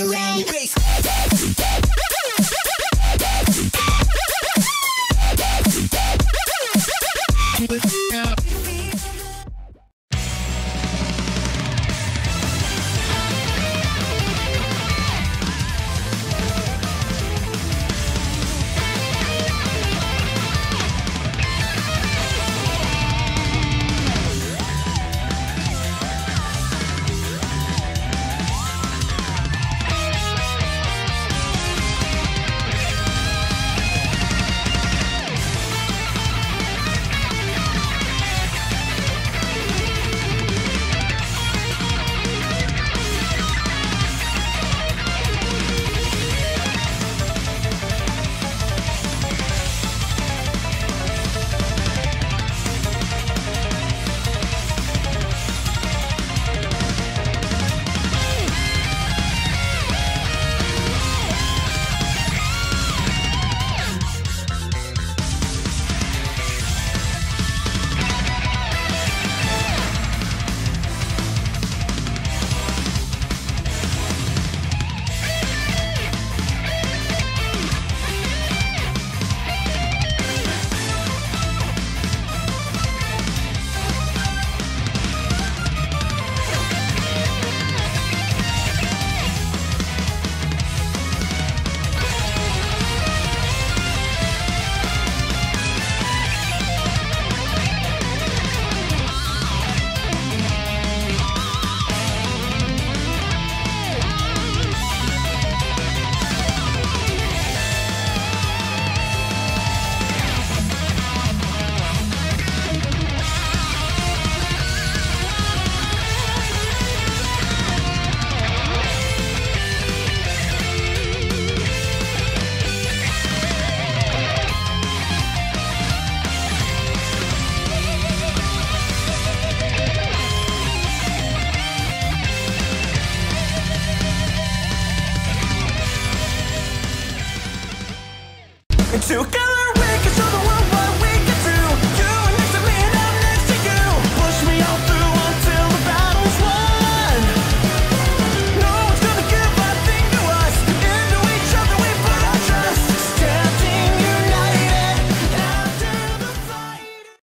around, around. to come